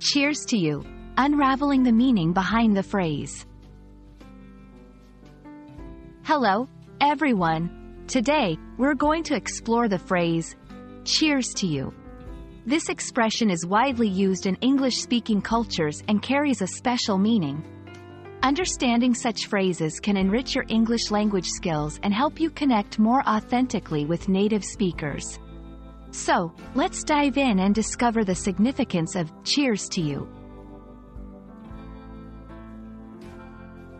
Cheers to you, unraveling the meaning behind the phrase. Hello, everyone. Today, we're going to explore the phrase, cheers to you. This expression is widely used in English-speaking cultures and carries a special meaning. Understanding such phrases can enrich your English language skills and help you connect more authentically with native speakers. So, let's dive in and discover the significance of cheers to you.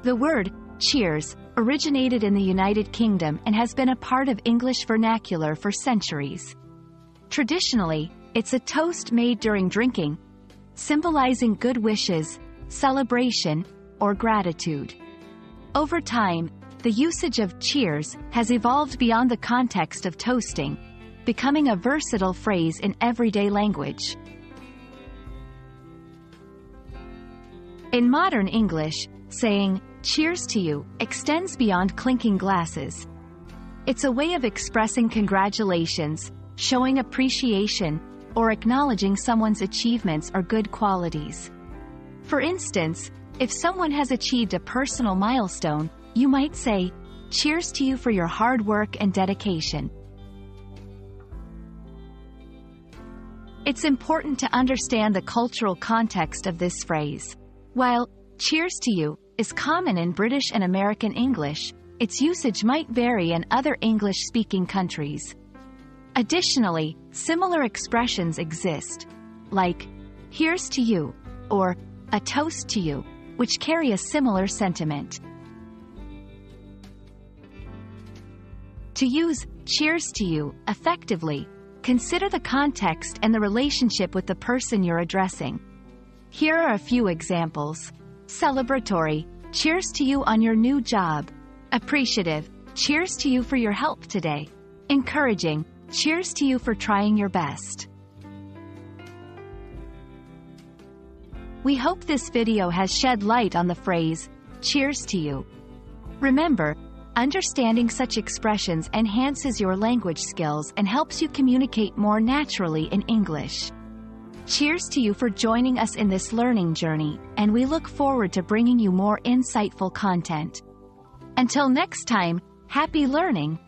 The word cheers originated in the United Kingdom and has been a part of English vernacular for centuries. Traditionally, it's a toast made during drinking, symbolizing good wishes, celebration, or gratitude. Over time, the usage of cheers has evolved beyond the context of toasting, becoming a versatile phrase in everyday language. In modern English, saying, cheers to you, extends beyond clinking glasses. It's a way of expressing congratulations, showing appreciation, or acknowledging someone's achievements or good qualities. For instance, if someone has achieved a personal milestone, you might say, Cheers to you for your hard work and dedication. It's important to understand the cultural context of this phrase. While cheers to you is common in British and American English, its usage might vary in other English-speaking countries. Additionally, similar expressions exist, like here's to you, or a toast to you, which carry a similar sentiment. To use cheers to you effectively, Consider the context and the relationship with the person you're addressing. Here are a few examples. Celebratory, cheers to you on your new job. Appreciative, cheers to you for your help today. Encouraging, cheers to you for trying your best. We hope this video has shed light on the phrase, cheers to you. Remember, Understanding such expressions enhances your language skills and helps you communicate more naturally in English. Cheers to you for joining us in this learning journey, and we look forward to bringing you more insightful content. Until next time, happy learning!